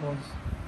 Pause.